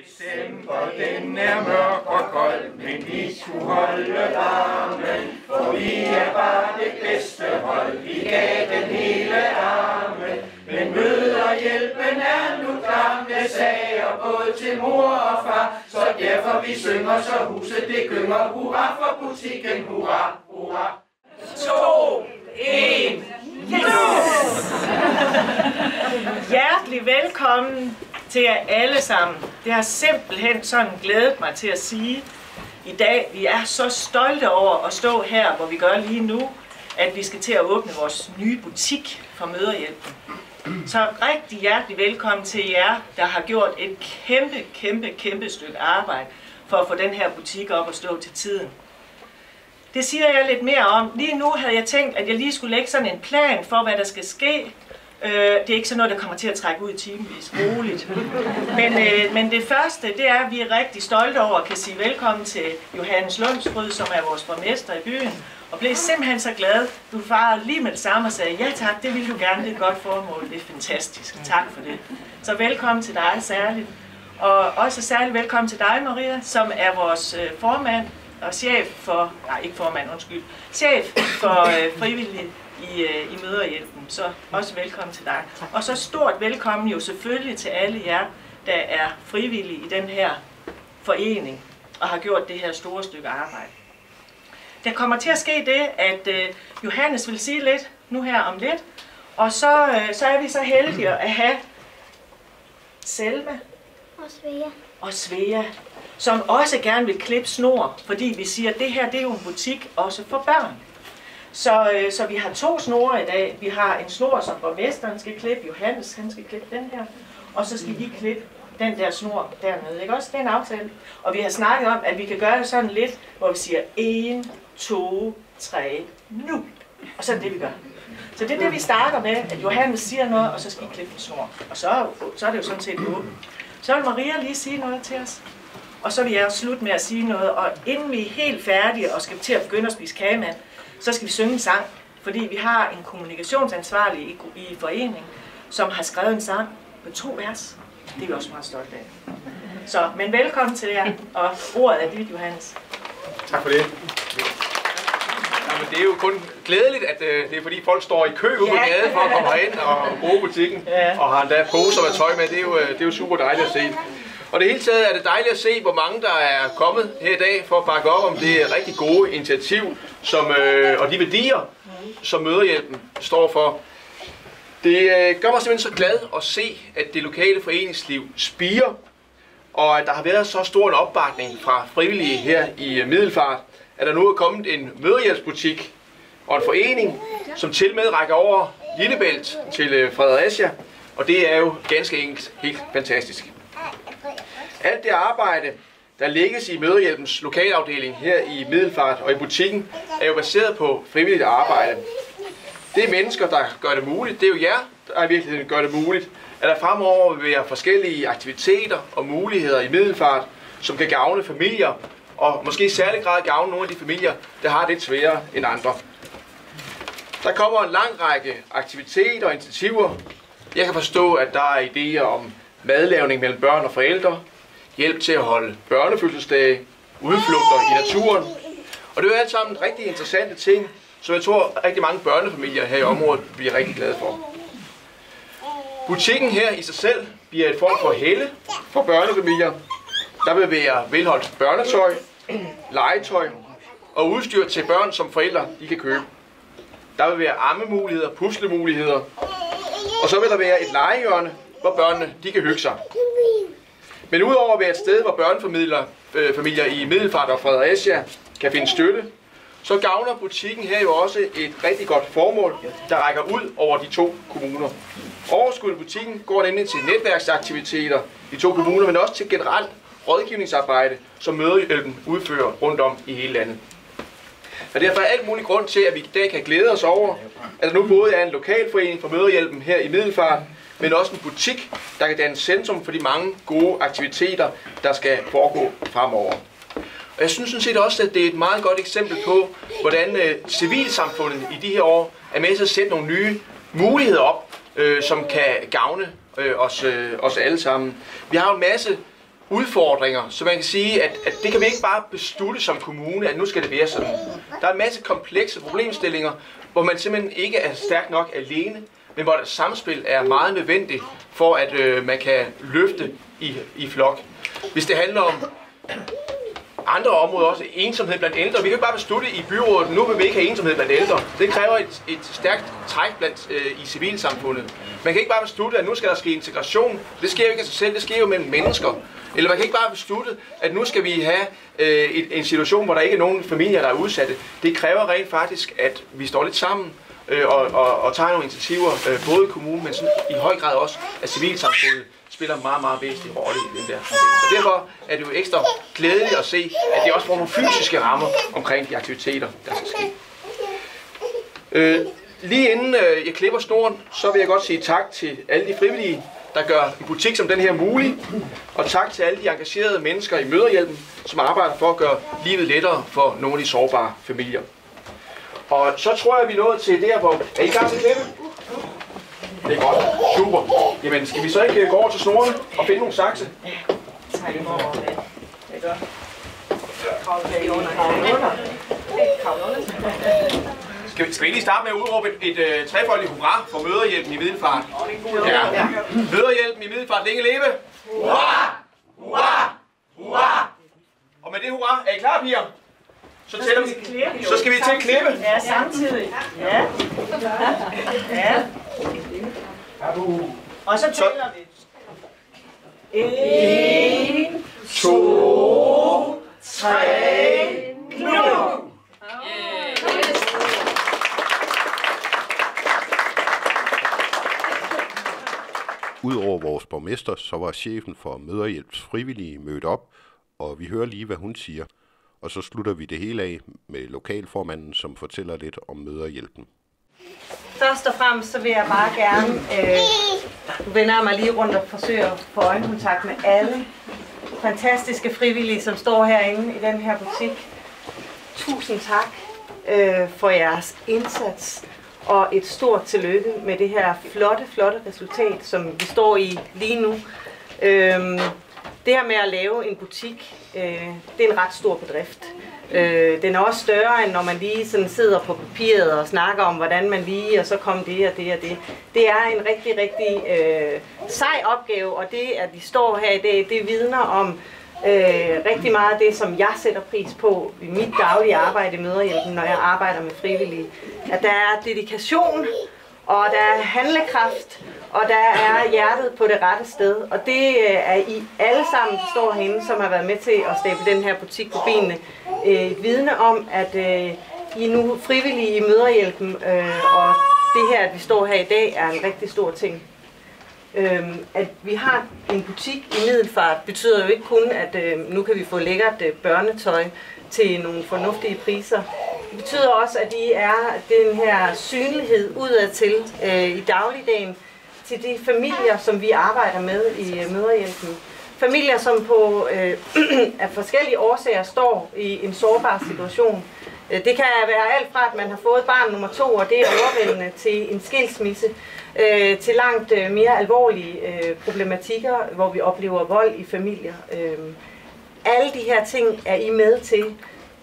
December, den er mørk og kold, men vi skulle holde varmen, for vi er bare det bedste hold, vi gav den hele armen. Men møderhjælpen er nu klar med sager både til mor og far, så derfor vi synger, så huset det gynger. Hurra for butikken, hurra, hurra. to, en, yes! Hjertelig velkommen til jer alle sammen. Det har simpelthen sådan glædet mig til at sige i dag. Vi er så stolte over at stå her, hvor vi gør lige nu, at vi skal til at åbne vores nye butik for Møderhjælpen. Så rigtig hjertelig velkommen til jer, der har gjort et kæmpe, kæmpe, kæmpe stykke arbejde for at få den her butik op og stå til tiden. Det siger jeg lidt mere om. Lige nu havde jeg tænkt, at jeg lige skulle lægge sådan en plan for, hvad der skal ske. Øh, det er ikke sådan noget, der kommer til at trække ud i timevis roligt. Men, øh, men det første, det er, at vi er rigtig stolte over at kan sige velkommen til Johannes Lundsrød, som er vores borgmester i byen. Og blev simpelthen så glad. Du farede lige med det samme og sagde, ja tak, det vil du gerne, det er et godt formål. Det er fantastisk. Tak for det. Så velkommen til dig særligt. Og også særligt velkommen til dig, Maria, som er vores øh, formand og chef for, nej ikke formand, undskyld, chef for øh, frivillige i, øh, i Møderhjælpen. Så også velkommen til dig. Og så stort velkommen jo selvfølgelig til alle jer, der er frivillige i den her forening og har gjort det her store stykke arbejde. Der kommer til at ske det, at øh, Johannes vil sige lidt nu her om lidt, og så, øh, så er vi så heldige at have Selma Og Svea. og Svea, som også gerne vil klippe snor, fordi vi siger, at det her det er jo en butik også for børn. Så, øh, så vi har to snore i dag. Vi har en snor, som borgmesteren skal klippe, Johannes han skal klippe den her, og så skal vi klippe den der snor dernede. Ikke også? Det er en aftale. Og vi har snakket om, at vi kan gøre det sådan lidt, hvor vi siger 1, 2, 3, nu. Og så er det det, vi gør. Så det er det, vi starter med, at Johannes siger noget, og så skal vi klippe en snor. Og så, så er det jo sådan set åbent. Så vil Maria lige sige noget til os. Og så vil jeg slutte med at sige noget, og inden vi er helt færdige og skal til at begynde at spise kagemand, så skal vi synge en sang, fordi vi har en kommunikationsansvarlig i, i foreningen, som har skrevet en sang på to vers. Det er vi også meget stolte af. Så, men velkommen til jer, og ordet er dit, Johannes. Tak for det. Jamen, det er jo kun glædeligt, at øh, det er fordi folk står i kø ude på Ja. gaden for at komme herind og bruge butikken, Ja. og har endda poser med tøj med. Det er, jo, øh, det er jo super dejligt at se. Og det hele taget er det dejligt at se, hvor mange der er kommet her i dag for at bakke op om det rigtig gode initiativ som, øh, og de værdier, som Møderhjælpen står for. Det øh, gør mig simpelthen så glad at se, at det lokale foreningsliv spiger, og at der har været så stor en opbakning fra frivillige her i øh, Middelfart, at der nu er kommet en møderhjælpsbutik og en forening, som til med rækker over Lillebælt til øh, Fredericia, og det er jo ganske enkelt helt fantastisk. Alt det arbejde, der lægges i Mødehjælpens lokalafdeling her i Middelfart og i butikken, er jo baseret på frivilligt arbejde. Det er mennesker, der gør det muligt. Det er jo jer, der i virkeligheden gør det muligt, at der fremover vil være forskellige aktiviteter og muligheder i Middelfart, som kan gavne familier, og måske i særlig grad gavne nogle af de familier, der har det sværere end andre. Der kommer en lang række aktiviteter og initiativer. Jeg kan forstå, at der er idéer om madlavning mellem børn og forældre, hjælp til at holde børnefødselsdage, udflugter i naturen. Og det er jo alt sammen rigtig interessante ting, som jeg tror rigtig mange børnefamilier her i området bliver rigtig glade for. Butikken her i sig selv bliver et form for helle for børnefamilier. Der vil være velholdt børnetøj, legetøj og udstyr til børn, som forældre de kan købe. Der vil være ammemuligheder, puslemuligheder, og så vil der være et legehjørne, hvor børnene de kan hygge sig. Men udover at være et sted, hvor børnefamilier øh, familier i Middelfart og Fredericia kan finde støtte, så gavner butikken her jo også et rigtig godt formål, der rækker ud over de to kommuner. Overskuddet i butikken går nemlig til netværksaktiviteter i to kommuner, men også til generelt rådgivningsarbejde, som Mødehjælpen udfører rundt om i hele landet. Og derfor er alt mulig grund til, at vi i dag kan glæde os over, at der nu både er en lokalforening for Mødehjælpen her i Middelfart, men også en butik, der kan danne centrum for de mange gode aktiviteter, der skal foregå fremover. Og jeg synes sådan set også, at det er et meget godt eksempel på, hvordan øh, civilsamfundet i de her år er med til at sætte nogle nye muligheder op, øh, som kan gavne øh, os, øh, os alle sammen. Vi har en masse udfordringer, så man kan sige, at, at det kan vi ikke bare beslutte som kommune, at nu skal det være sådan. Der er en masse komplekse problemstillinger, hvor man simpelthen ikke er stærk nok alene, men hvor samspil er meget nødvendigt for, at øh, man kan løfte i, i flok. Hvis det handler om andre områder også, ensomhed blandt ældre. Vi kan ikke bare beslutte i byrådet, nu vil vi ikke have ensomhed blandt ældre. Det kræver et, et stærkt træk blandt, øh, i civilsamfundet. Man kan ikke bare beslutte, at nu skal der ske integration. Det sker jo ikke af sig selv, det sker jo mellem mennesker. Eller man kan ikke bare beslutte, at nu skal vi have øh, et, en situation, hvor der ikke er nogen familier, der er udsatte. Det kræver rent faktisk, at vi står lidt sammen øh, og, og, og tager nogle initiativer, øh, både i kommunen, men sådan, i høj grad også af civilsamfundet spiller en meget, meget væsentlig rolle i den der. Så derfor er det jo ekstra glædeligt at se, at det også får nogle fysiske rammer omkring de aktiviteter, der skal ske. Øh, lige inden øh, jeg klipper snoren, så vil jeg godt sige tak til alle de frivillige, der gør en butik som den her mulig. Og tak til alle de engagerede mennesker i Møderhjælpen, som arbejder for at gøre livet lettere for nogle af de sårbare familier. Og så tror jeg, vi er nået til der, hvor... Er I klar til at klippe? Det er godt. Super. Jamen, skal vi så ikke øh, gå over til snorene og finde nogle sakse? Tak over det. Er godt. Kravl under. Kravl under. Skal vi, skal vi lige starte med at udråbe et, et, et uh, trefoldigt hurra for møderhjælpen i Middelfart? Ja. Møderhjælpen i Middelfart, længe leve! Hurra! Hurra! Hurra! Og med det hurra, er I klar, piger? Så, tæller vi, så skal vi til at klippe. Ja, samtidig. Ja. Ja. Og så tæller vi. En, to, tre, nu! Udover vores borgmester, så var chefen for Møderhjælps frivillige mødt op, og vi hører lige, hvad hun siger. Og så slutter vi det hele af med lokalformanden, som fortæller lidt om Møderhjælpen. Først og fremmest så vil jeg bare gerne, øh, nu vender jeg mig lige rundt og forsøger at få øjenkontakt med alle fantastiske frivillige, som står herinde i den her butik. Tusind tak øh, for jeres indsats, og et stort tillykke med det her flotte, flotte resultat, som vi står i lige nu. Øhm, det her med at lave en butik, øh, det er en ret stor bedrift. Øh, den er også større, end når man lige sådan sidder på papiret og snakker om, hvordan man lige, og så kom det og det og det. Det er en rigtig, rigtig øh, sej opgave, og det, at vi står her i dag, det vidner om øh, rigtig meget af det, som jeg sætter pris på i mit daglige arbejde i Møderhjælpen, når jeg arbejder med frivillige. At der er dedikation, og der er handlekraft, og der er hjertet på det rette sted. Og det øh, er I alle sammen, der står herinde, som har været med til at stable den her butik på benene. Øh, vidne om, at øh, I er nu frivillige i Møderhjælpen, øh, og det her, at vi står her i dag, er en rigtig stor ting. Øhm, at vi har en butik i Middelfart, betyder jo ikke kun, at øh, nu kan vi få lækkert børnetøj til nogle fornuftige priser. Det betyder også, at I er den her synlighed udadtil i dagligdagen, til de familier, som vi arbejder med i øh, Møderhjælpen. Familier, som på øh, af forskellige årsager står i en sårbar situation. Øh, det kan være alt fra, at man har fået barn nummer to, og det er overvældende, til en skilsmisse, øh, til langt øh, mere alvorlige øh, problematikker, hvor vi oplever vold i familier. Øh, alle de her ting er I med til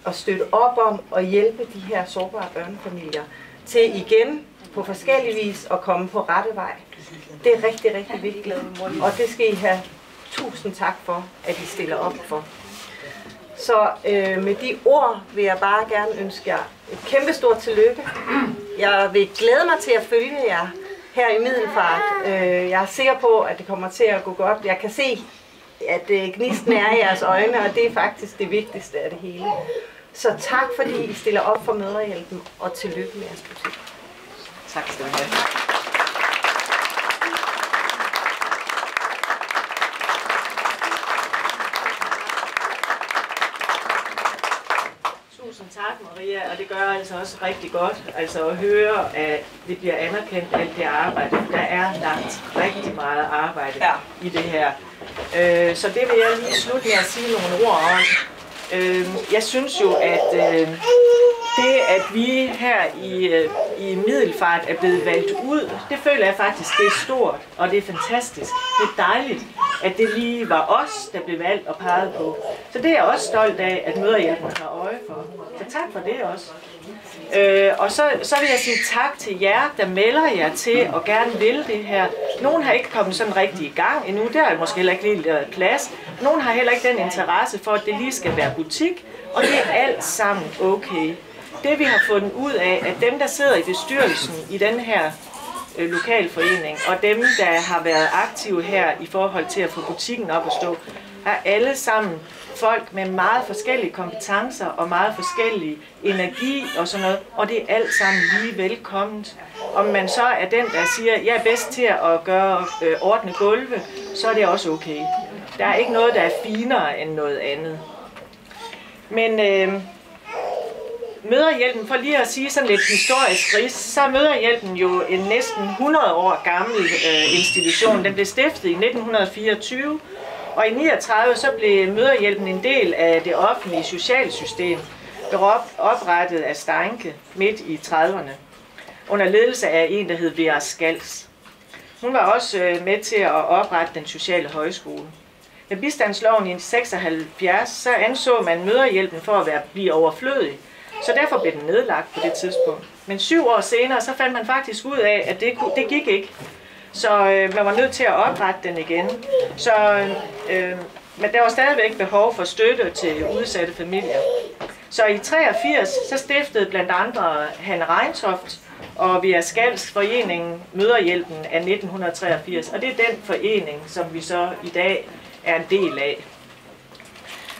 at støtte op om og hjælpe de her sårbare børnefamilier til igen på forskellige vis at komme på rette vej. Det er rigtig, rigtig vigtigt, og det skal I have tusind tak for, at I stiller op for. Så øh, med de ord vil jeg bare gerne ønske jer et kæmpe stort tillykke. Jeg vil glæde mig til at følge jer her i Middelfart. Øh, jeg er sikker på, at det kommer til at gå godt. Jeg kan se, at øh, gnisten er i jeres øjne, og det er faktisk det vigtigste af det hele. Så tak fordi I stiller op for Møderhjælpen, og tillykke med jeres butik. Tak skal du have. Tak, Maria, og det gør altså også rigtig godt altså at høre, at det bliver anerkendt, alt det arbejde. Der er lagt rigtig meget arbejde ja. i det her. Øh, så det vil jeg lige slutte med at sige nogle ord om. Øh, jeg synes jo, at øh, det, at vi her i, øh, i Middelfart er blevet valgt ud, det føler jeg faktisk, det er stort, og det er fantastisk. Det er dejligt at det lige var os, der blev valgt og peget på. Så det er jeg også stolt af, at Møderhjælpen har øje for. Så tak for det også. Øh, og så, så vil jeg sige tak til jer, der melder jer til og gerne vil det her. Nogle har ikke kommet sådan rigtig i gang endnu, der er måske heller ikke lige lavet plads. Nogle har heller ikke den interesse for, at det lige skal være butik, og det er alt sammen okay. Det vi har fundet ud af, at dem, der sidder i bestyrelsen i den her øh, lokalforening, og dem, der har været aktive her i forhold til at få butikken op at stå, er alle sammen folk med meget forskellige kompetencer og meget forskellige energi og sådan noget, og det er alt sammen lige velkomment. Om man så er den, der siger, jeg er bedst til at gøre øh, ordne gulve, så er det også okay. Der er ikke noget, der er finere end noget andet. Men øh, Møderhjælpen, for lige at sige sådan lidt historisk ris, så er Møderhjælpen jo en næsten 100 år gammel øh, institution. Den blev stiftet i 1924, og i 39 så blev Møderhjælpen en del af det offentlige socialsystem, blev oprettet af Steinke midt i 30'erne, under ledelse af en, der hed Vera Skals. Hun var også øh, med til at oprette den sociale højskole. Med bistandsloven i 76, så anså man Møderhjælpen for at være, blive overflødig, så derfor blev den nedlagt på det tidspunkt. Men syv år senere, så fandt man faktisk ud af, at det, det gik ikke. Så øh, man var nødt til at oprette den igen. Så, øh, men der var stadigvæk behov for støtte til udsatte familier. Så i 83 så stiftede blandt andre Hanne Reintoft og via Skalsk foreningen Møderhjælpen af 1983. Og det er den forening, som vi så i dag er en del af.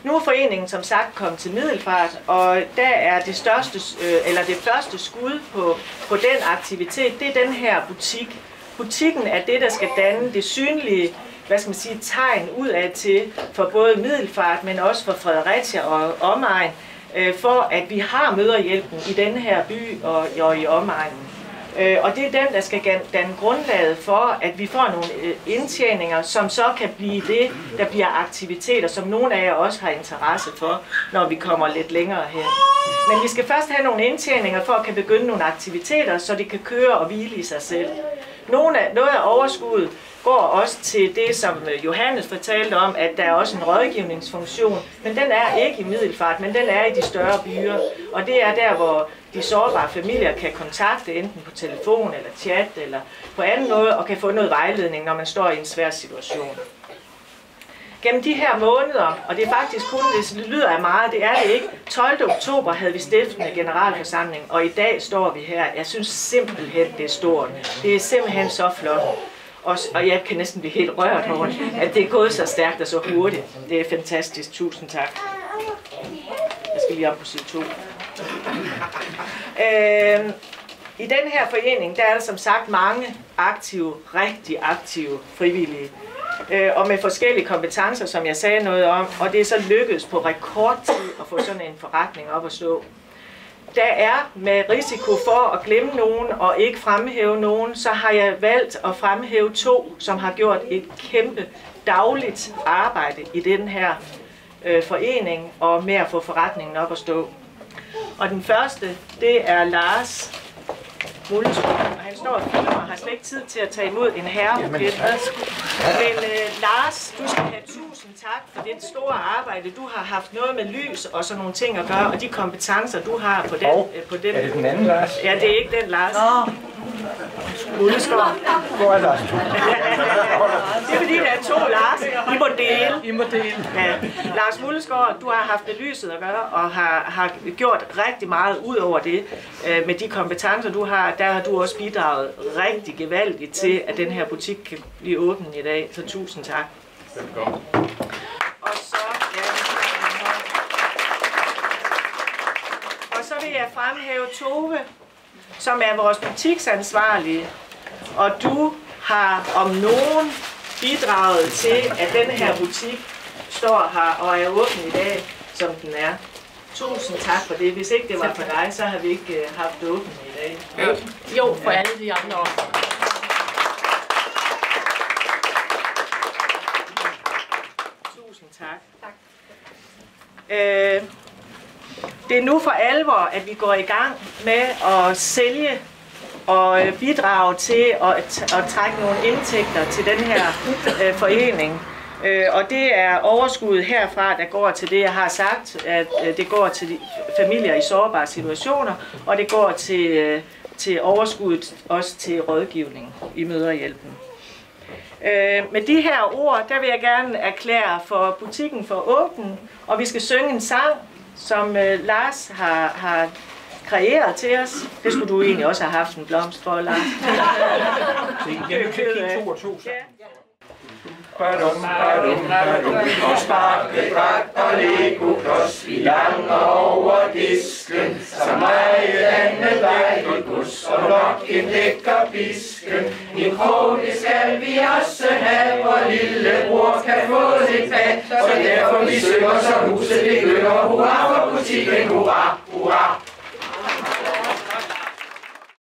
Nu er foreningen som sagt kommet til Middelfart, og der er det største, øh, eller det første skud på, på den aktivitet, det er den her butik. Butikken er det, der skal danne det synlige hvad skal man sige, tegn ud af til for både Middelfart, men også for Fredericia og omegn, øh, for at vi har møderhjælpen i den her by og, og i omegnen. Øh, og det er den, der skal danne grundlaget for, at vi får nogle øh, indtjeninger, som så kan blive det, der bliver aktiviteter, som nogle af jer også har interesse for, når vi kommer lidt længere hen. Men vi skal først have nogle indtjeninger for at kan begynde nogle aktiviteter, så det kan køre og hvile i sig selv. Nogle af, noget af overskuddet går også til det, som øh, Johannes fortalte om, at der er også en rådgivningsfunktion, men den er ikke i Middelfart, men den er i de større byer. Og det er der, hvor de sårbare familier kan kontakte enten på telefon eller chat eller på anden måde, og kan få noget vejledning, når man står i en svær situation. Gennem de her måneder, og det er faktisk kun, det lyder af meget, det er det ikke. 12. oktober havde vi stiftende generalforsamling, og i dag står vi her. Jeg synes simpelthen, det er stort. Det er simpelthen så flot. Og, og jeg kan næsten blive helt rørt over, at det er gået så stærkt og så hurtigt. Det er fantastisk. Tusind tak. Jeg skal lige op på side 2. Øh, I den her forening, der er der som sagt mange aktive, rigtig aktive frivillige. Øh, og med forskellige kompetencer, som jeg sagde noget om. Og det er så lykkedes på rekordtid at få sådan en forretning op at stå der er med risiko for at glemme nogen og ikke fremhæve nogen, så har jeg valgt at fremhæve to, som har gjort et kæmpe dagligt arbejde i den her øh, forening og med at få forretningen op at stå. Og den første, det er Lars Mulleskov, han står og filmer og har slet ikke tid til at tage imod en herrebuket. Men uh, Lars, du skal have tusind tak for det store arbejde. Du har haft noget med lys og sådan nogle ting at gøre, og de kompetencer, du har på den. Øh, på den. Er det den anden Lars? Ja, det er ikke den Lars. Nå. Mulleskov. Hvor er Lars? det er fordi, der er to Lars. I må dele. I må dele. Ja. Lars Mulleskov, du har haft med lyset at gøre, og har, har gjort rigtig meget ud over det. Øh, med de kompetencer, du har, der har du også bidraget rigtig gevaldigt til, at den her butik kan blive åben i dag. Så tusind tak. Velkommen. Og så, ja, og så vil jeg fremhæve Tove, som er vores butiksansvarlige. Og du har om nogen bidraget til, at den her butik står her og er åben i dag, som den er. Tusind tak for det. Hvis ikke det var for dig, så har vi ikke øh, haft det åbent. Ja. Jo, for alle de andre også. Tusind tak. tak. Øh, det er nu for alvor, at vi går i gang med at sælge og bidrage til at, at trække nogle indtægter til den her øh, forening. Øh, og det er overskuddet herfra, der går til det, jeg har sagt, at øh, det går til familier i sårbare situationer, og det går til, øh, til overskuddet også til rådgivning i møderhjælpen. Øh, med de her ord, der vil jeg gerne erklære for butikken for åben, og vi skal synge en sang, som øh, Lars har, har kreeret til os. Det skulle du egentlig også have haft en blomst for, Lars. Jeg kan kigge to og to sammen. Badum, badum, badum, og sparke, brak og lego klods. Vi langer over disken, så meget andet dejligt gus, og nok en lækker bisken. En krog, det skal vi også have, hvor lillebror kan få lidt fat. Så derfor vi synger, så huset det gynger. Hurra for butikken, hurra, hurra.